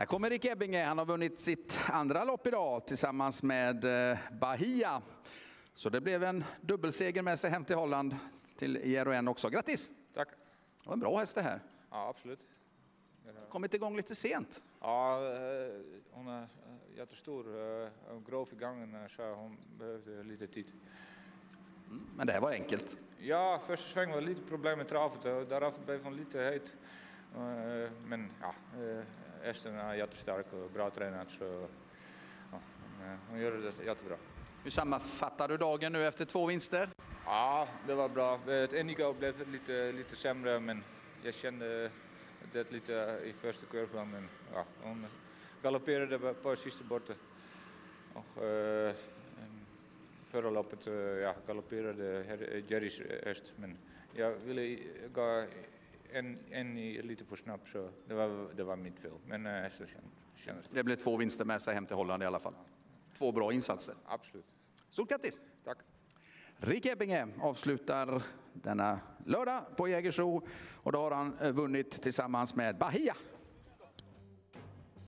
Här kommer Rick Ebbinge. Han har vunnit sitt andra lopp idag tillsammans med eh, Bahia. Så det blev en dubbelseger med sig hem till Holland till IRON också. Grattis! Tack. Det var en bra häst det här. Ja, absolut. Kommit igång lite sent. Ja, eh, hon är eh, jättestor och grov i gången så hon behövde lite tid. Men det här var enkelt. Ja, första svängen var lite problem med travet därför blev hon lite het. Eh, Men ja, eh, hästen är jättestark och bra tränad så ja, eh, hon gör det jättebra. Hur sammanfattar du dagen nu efter två vinster? Ja, det var bra. Het Indigo blev lite, lite sämre men jag kände det lite i första kurvan. Men ja, hon galopperade på- sista borta. Och, eh, förra loppet eh, ja, galopperade Jerrys häst men jag ville gå en, en lite för snabbt så det var, det var mitt fel. Men eh, hästen kändes- kändes Det blev två vinster med sig hem till Holland i alla fall. Två bra insatser. absolut. Stort grattis! Tack. Rick Ebbinge avslutar denna lördag på Jägersro och då har han eh, vunnit tillsammans med Bahia.